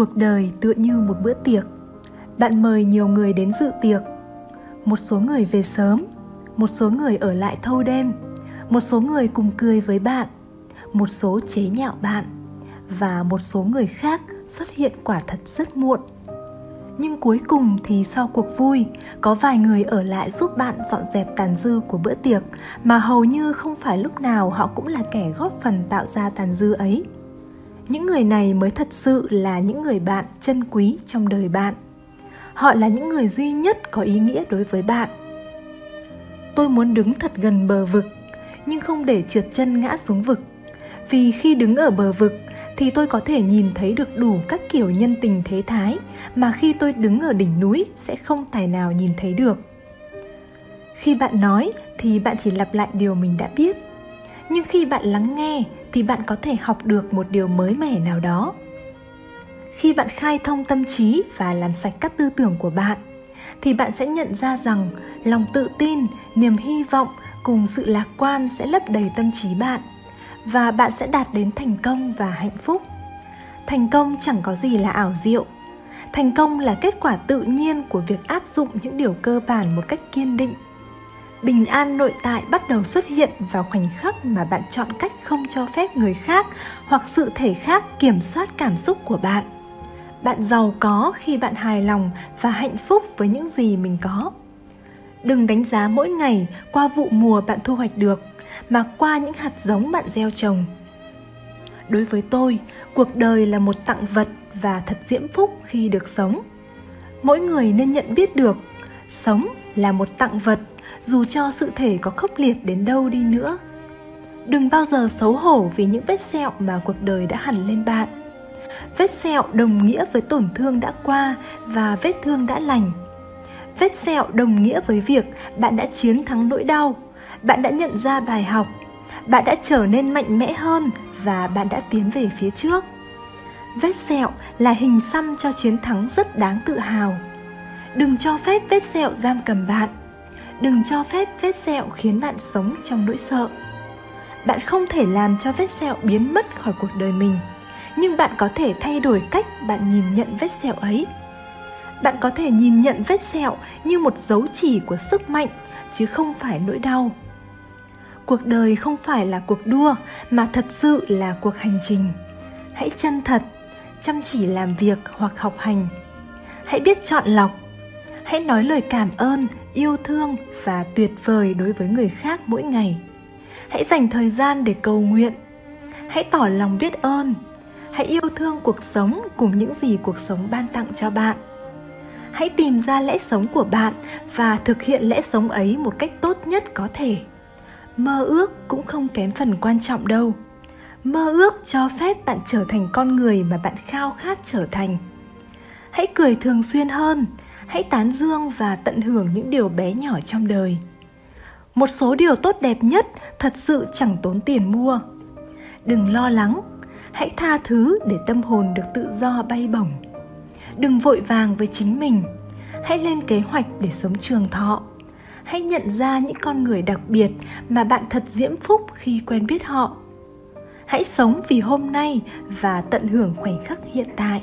cuộc đời tựa như một bữa tiệc. Bạn mời nhiều người đến dự tiệc. Một số người về sớm, một số người ở lại thâu đêm, một số người cùng cười với bạn, một số chế nhạo bạn, và một số người khác xuất hiện quả thật rất muộn. Nhưng cuối cùng thì sau cuộc vui, có vài người ở lại giúp bạn dọn dẹp tàn dư của bữa tiệc mà hầu như không phải lúc nào họ cũng là kẻ góp phần tạo ra tàn dư ấy những người này mới thật sự là những người bạn chân quý trong đời bạn. Họ là những người duy nhất có ý nghĩa đối với bạn. Tôi muốn đứng thật gần bờ vực, nhưng không để trượt chân ngã xuống vực. Vì khi đứng ở bờ vực thì tôi có thể nhìn thấy được đủ các kiểu nhân tình thế thái mà khi tôi đứng ở đỉnh núi sẽ không tài nào nhìn thấy được. Khi bạn nói thì bạn chỉ lặp lại điều mình đã biết nhưng khi bạn lắng nghe thì bạn có thể học được một điều mới mẻ nào đó. Khi bạn khai thông tâm trí và làm sạch các tư tưởng của bạn, thì bạn sẽ nhận ra rằng lòng tự tin, niềm hy vọng cùng sự lạc quan sẽ lấp đầy tâm trí bạn và bạn sẽ đạt đến thành công và hạnh phúc. Thành công chẳng có gì là ảo diệu. Thành công là kết quả tự nhiên của việc áp dụng những điều cơ bản một cách kiên định bình an nội tại bắt đầu xuất hiện vào khoảnh khắc mà bạn chọn cách không cho phép người khác hoặc sự thể khác kiểm soát cảm xúc của bạn. Bạn giàu có khi bạn hài lòng và hạnh phúc với những gì mình có. Đừng đánh giá mỗi ngày qua vụ mùa bạn thu hoạch được, mà qua những hạt giống bạn gieo trồng. Đối với tôi, cuộc đời là một tặng vật và thật diễm phúc khi được sống. Mỗi người nên nhận biết được, sống là một tặng vật dù cho sự thể có khốc liệt đến đâu đi nữa. Đừng bao giờ xấu hổ vì những vết sẹo mà cuộc đời đã hằn lên bạn. Vết sẹo đồng nghĩa với tổn thương đã qua và vết thương đã lành. Vết sẹo đồng nghĩa với việc bạn đã chiến thắng nỗi đau, bạn đã nhận ra bài học, bạn đã trở nên mạnh mẽ hơn và bạn đã tiến về phía trước. Vết sẹo là hình xăm cho chiến thắng rất đáng tự hào. Đừng cho phép vết sẹo giam cầm bạn đừng cho phép vết sẹo khiến bạn sống trong nỗi sợ. Bạn không thể làm cho vết sẹo biến mất khỏi cuộc đời mình, nhưng bạn có thể thay đổi cách bạn nhìn nhận vết sẹo ấy. Bạn có thể nhìn nhận vết sẹo như một dấu chỉ của sức mạnh, chứ không phải nỗi đau. Cuộc đời không phải là cuộc đua, mà thật sự là cuộc hành trình. Hãy chân thật, chăm chỉ làm việc hoặc học hành. Hãy biết chọn lọc hãy nói lời cảm ơn, yêu thương và tuyệt vời đối với người khác mỗi ngày. Hãy dành thời gian để cầu nguyện. Hãy tỏ lòng biết ơn. Hãy yêu thương cuộc sống cùng những gì cuộc sống ban tặng cho bạn. Hãy tìm ra lẽ sống của bạn và thực hiện lẽ sống ấy một cách tốt nhất có thể. Mơ ước cũng không kém phần quan trọng đâu. Mơ ước cho phép bạn trở thành con người mà bạn khao khát trở thành. Hãy cười thường xuyên hơn hãy tán dương và tận hưởng những điều bé nhỏ trong đời. Một số điều tốt đẹp nhất thật sự chẳng tốn tiền mua. Đừng lo lắng, hãy tha thứ để tâm hồn được tự do bay bổng. Đừng vội vàng với chính mình, hãy lên kế hoạch để sống trường thọ. Hãy nhận ra những con người đặc biệt mà bạn thật diễm phúc khi quen biết họ. Hãy sống vì hôm nay và tận hưởng khoảnh khắc hiện tại.